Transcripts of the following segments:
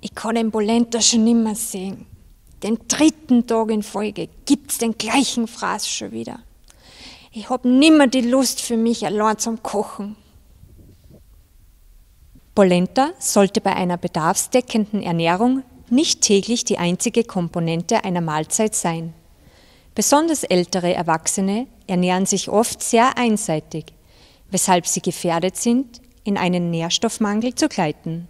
Ich kann den Polenta schon nimmer sehen. Den dritten Tag in Folge gibt's den gleichen Fraß schon wieder. Ich hab nimmer die Lust für mich allein zum Kochen. Polenta sollte bei einer bedarfsdeckenden Ernährung nicht täglich die einzige Komponente einer Mahlzeit sein. Besonders ältere Erwachsene ernähren sich oft sehr einseitig, weshalb sie gefährdet sind, in einen Nährstoffmangel zu gleiten.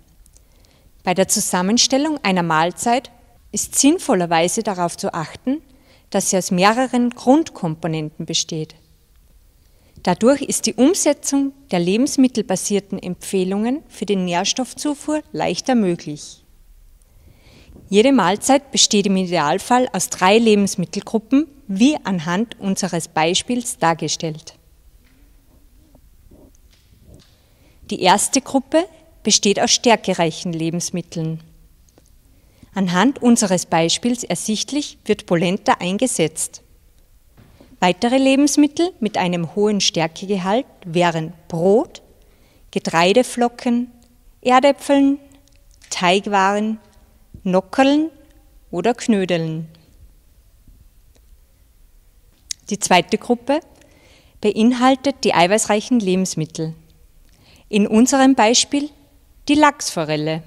Bei der Zusammenstellung einer Mahlzeit ist sinnvollerweise darauf zu achten, dass sie aus mehreren Grundkomponenten besteht. Dadurch ist die Umsetzung der lebensmittelbasierten Empfehlungen für die Nährstoffzufuhr leichter möglich. Jede Mahlzeit besteht im Idealfall aus drei Lebensmittelgruppen, wie anhand unseres Beispiels dargestellt. Die erste Gruppe besteht aus stärkereichen Lebensmitteln. Anhand unseres Beispiels ersichtlich wird Polenta eingesetzt. Weitere Lebensmittel mit einem hohen Stärkegehalt wären Brot, Getreideflocken, Erdäpfeln, Teigwaren, Nockerln oder Knödeln. Die zweite Gruppe beinhaltet die eiweißreichen Lebensmittel. In unserem Beispiel die Lachsforelle.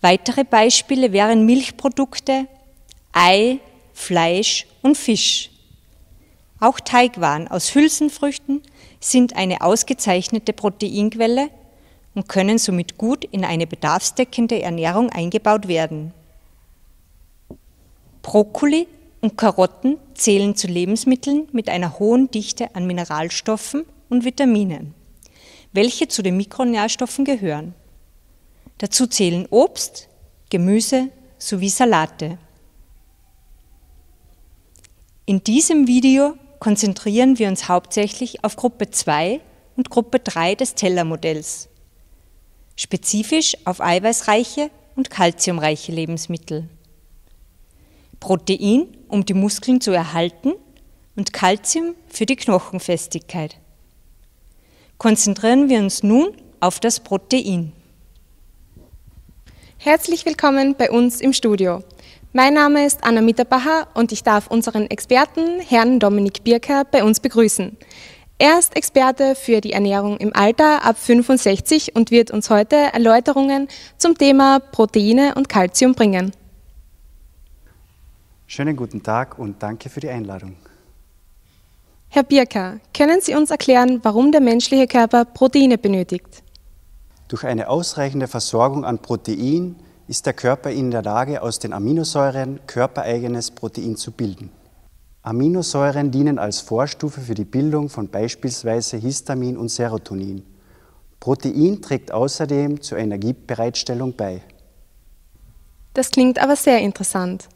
Weitere Beispiele wären Milchprodukte, Ei, Fleisch und Fisch. Auch Teigwaren aus Hülsenfrüchten sind eine ausgezeichnete Proteinquelle und können somit gut in eine bedarfsdeckende Ernährung eingebaut werden. Brokkoli und Karotten zählen zu Lebensmitteln mit einer hohen Dichte an Mineralstoffen und Vitaminen, welche zu den Mikronährstoffen gehören. Dazu zählen Obst, Gemüse sowie Salate. In diesem Video konzentrieren wir uns hauptsächlich auf Gruppe 2 und Gruppe 3 des Tellermodells, spezifisch auf eiweißreiche und kalziumreiche Lebensmittel. Protein, um die Muskeln zu erhalten und Kalzium für die Knochenfestigkeit. Konzentrieren wir uns nun auf das Protein. Herzlich willkommen bei uns im Studio. Mein Name ist Anna Mitterbacher und ich darf unseren Experten, Herrn Dominik Birker, bei uns begrüßen. Er ist Experte für die Ernährung im Alter ab 65 und wird uns heute Erläuterungen zum Thema Proteine und Kalzium bringen. Schönen guten Tag und danke für die Einladung. Herr Birker, können Sie uns erklären, warum der menschliche Körper Proteine benötigt? Durch eine ausreichende Versorgung an Protein ist der Körper in der Lage, aus den Aminosäuren körpereigenes Protein zu bilden. Aminosäuren dienen als Vorstufe für die Bildung von beispielsweise Histamin und Serotonin. Protein trägt außerdem zur Energiebereitstellung bei. Das klingt aber sehr interessant.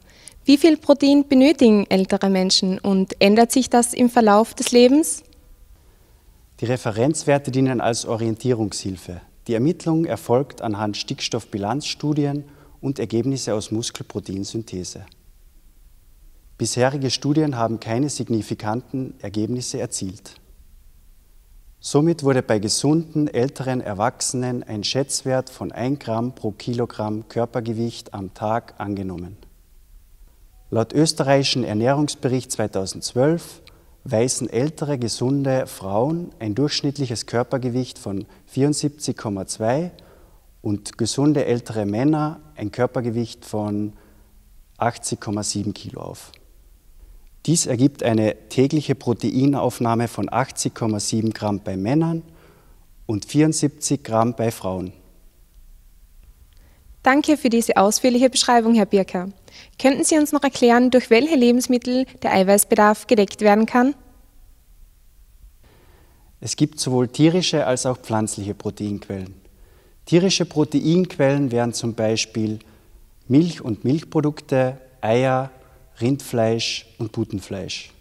Wie viel Protein benötigen ältere Menschen und ändert sich das im Verlauf des Lebens? Die Referenzwerte dienen als Orientierungshilfe. Die Ermittlung erfolgt anhand Stickstoffbilanzstudien und Ergebnisse aus Muskelproteinsynthese. Bisherige Studien haben keine signifikanten Ergebnisse erzielt. Somit wurde bei gesunden älteren Erwachsenen ein Schätzwert von 1 Gramm pro Kilogramm Körpergewicht am Tag angenommen. Laut österreichischen Ernährungsbericht 2012 weisen ältere gesunde Frauen ein durchschnittliches Körpergewicht von 74,2 und gesunde ältere Männer ein Körpergewicht von 80,7 Kilo auf. Dies ergibt eine tägliche Proteinaufnahme von 80,7 Gramm bei Männern und 74 Gramm bei Frauen. Danke für diese ausführliche Beschreibung, Herr Birker. Könnten Sie uns noch erklären, durch welche Lebensmittel der Eiweißbedarf gedeckt werden kann? Es gibt sowohl tierische als auch pflanzliche Proteinquellen. Tierische Proteinquellen wären zum Beispiel Milch und Milchprodukte, Eier, Rindfleisch und Putenfleisch.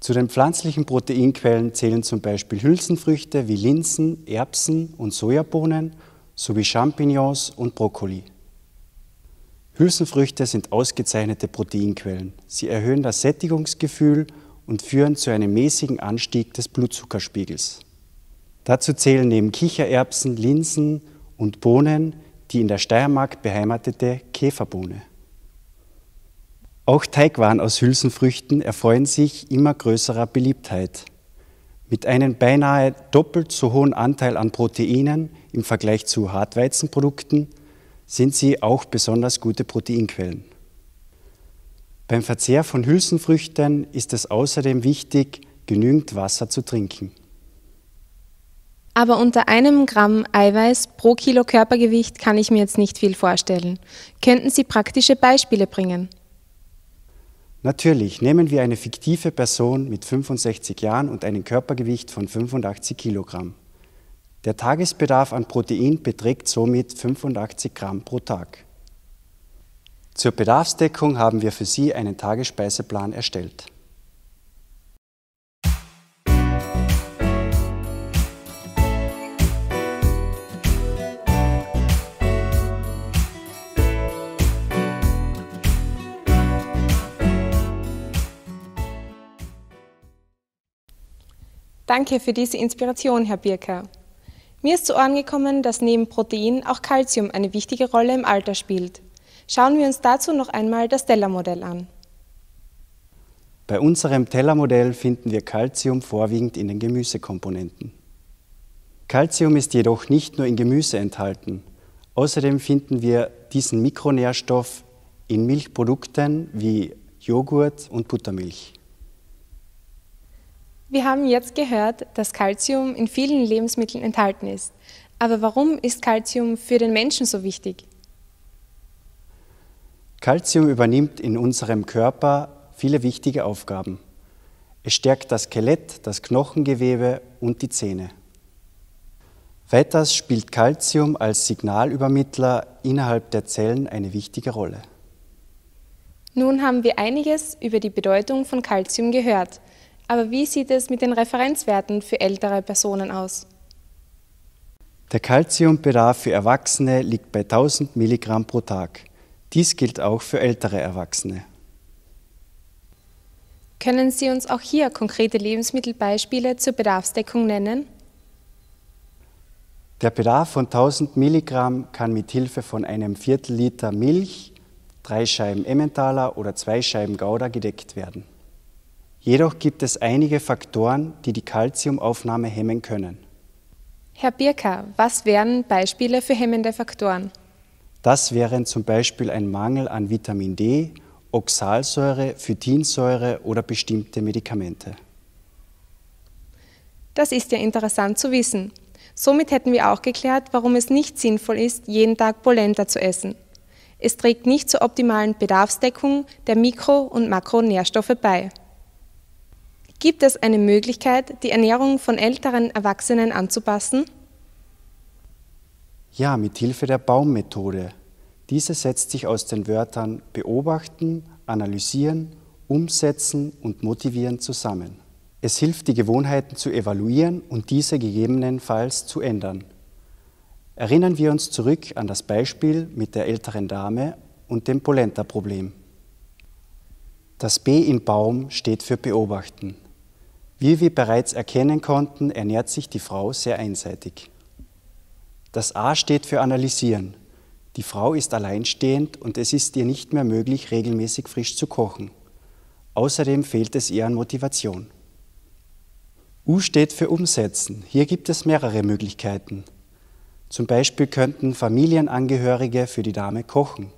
Zu den pflanzlichen Proteinquellen zählen zum Beispiel Hülsenfrüchte wie Linsen, Erbsen und Sojabohnen sowie Champignons und Brokkoli. Hülsenfrüchte sind ausgezeichnete Proteinquellen. Sie erhöhen das Sättigungsgefühl und führen zu einem mäßigen Anstieg des Blutzuckerspiegels. Dazu zählen neben Kichererbsen, Linsen und Bohnen die in der Steiermark beheimatete Käferbohne. Auch Teigwaren aus Hülsenfrüchten erfreuen sich immer größerer Beliebtheit. Mit einem beinahe doppelt so hohen Anteil an Proteinen im Vergleich zu Hartweizenprodukten sind sie auch besonders gute Proteinquellen. Beim Verzehr von Hülsenfrüchten ist es außerdem wichtig, genügend Wasser zu trinken. Aber unter einem Gramm Eiweiß pro Kilo Körpergewicht kann ich mir jetzt nicht viel vorstellen. Könnten Sie praktische Beispiele bringen? Natürlich, nehmen wir eine fiktive Person mit 65 Jahren und einem Körpergewicht von 85 Kilogramm. Der Tagesbedarf an Protein beträgt somit 85 Gramm pro Tag. Zur Bedarfsdeckung haben wir für Sie einen Tagesspeiseplan erstellt. Danke für diese Inspiration, Herr Birker. Mir ist zu Ohren gekommen, dass neben Protein auch Calcium eine wichtige Rolle im Alter spielt. Schauen wir uns dazu noch einmal das Teller-Modell an. Bei unserem Tellermodell finden wir Calcium vorwiegend in den Gemüsekomponenten. Calcium ist jedoch nicht nur in Gemüse enthalten. Außerdem finden wir diesen Mikronährstoff in Milchprodukten wie Joghurt und Buttermilch. Wir haben jetzt gehört, dass Calcium in vielen Lebensmitteln enthalten ist. Aber warum ist Calcium für den Menschen so wichtig? Calcium übernimmt in unserem Körper viele wichtige Aufgaben. Es stärkt das Skelett, das Knochengewebe und die Zähne. Weiters spielt Calcium als Signalübermittler innerhalb der Zellen eine wichtige Rolle. Nun haben wir einiges über die Bedeutung von Calcium gehört. Aber wie sieht es mit den Referenzwerten für ältere Personen aus? Der Kalziumbedarf für Erwachsene liegt bei 1000 Milligramm pro Tag. Dies gilt auch für ältere Erwachsene. Können Sie uns auch hier konkrete Lebensmittelbeispiele zur Bedarfsdeckung nennen? Der Bedarf von 1000 Milligramm kann mit Hilfe von einem Viertel Liter Milch, drei Scheiben Emmentaler oder zwei Scheiben Gouda gedeckt werden. Jedoch gibt es einige Faktoren, die die Kalziumaufnahme hemmen können. Herr Birker, was wären Beispiele für hemmende Faktoren? Das wären zum Beispiel ein Mangel an Vitamin D, Oxalsäure, Phytinsäure oder bestimmte Medikamente. Das ist ja interessant zu wissen. Somit hätten wir auch geklärt, warum es nicht sinnvoll ist, jeden Tag Polenta zu essen. Es trägt nicht zur optimalen Bedarfsdeckung der Mikro- und Makronährstoffe bei. Gibt es eine Möglichkeit, die Ernährung von älteren Erwachsenen anzupassen? Ja, mit Hilfe der Baummethode. Diese setzt sich aus den Wörtern beobachten, analysieren, umsetzen und motivieren zusammen. Es hilft, die Gewohnheiten zu evaluieren und diese gegebenenfalls zu ändern. Erinnern wir uns zurück an das Beispiel mit der älteren Dame und dem Polenta-Problem. Das B in Baum steht für Beobachten. Wie wir bereits erkennen konnten, ernährt sich die Frau sehr einseitig. Das A steht für analysieren. Die Frau ist alleinstehend und es ist ihr nicht mehr möglich, regelmäßig frisch zu kochen. Außerdem fehlt es ihr an Motivation. U steht für umsetzen. Hier gibt es mehrere Möglichkeiten. Zum Beispiel könnten Familienangehörige für die Dame kochen.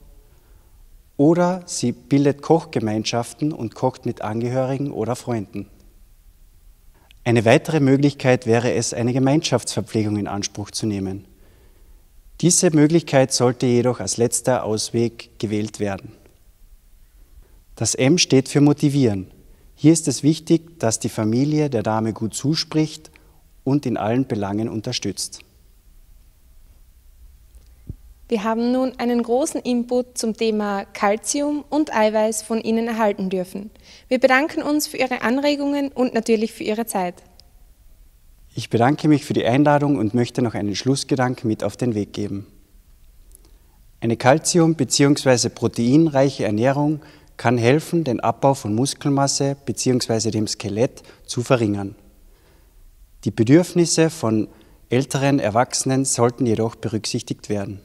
Oder sie bildet Kochgemeinschaften und kocht mit Angehörigen oder Freunden. Eine weitere Möglichkeit wäre es, eine Gemeinschaftsverpflegung in Anspruch zu nehmen. Diese Möglichkeit sollte jedoch als letzter Ausweg gewählt werden. Das M steht für motivieren. Hier ist es wichtig, dass die Familie der Dame gut zuspricht und in allen Belangen unterstützt. Wir haben nun einen großen Input zum Thema Calcium und Eiweiß von Ihnen erhalten dürfen. Wir bedanken uns für Ihre Anregungen und natürlich für Ihre Zeit. Ich bedanke mich für die Einladung und möchte noch einen Schlussgedanken mit auf den Weg geben. Eine Calcium- bzw. proteinreiche Ernährung kann helfen, den Abbau von Muskelmasse bzw. dem Skelett zu verringern. Die Bedürfnisse von älteren Erwachsenen sollten jedoch berücksichtigt werden.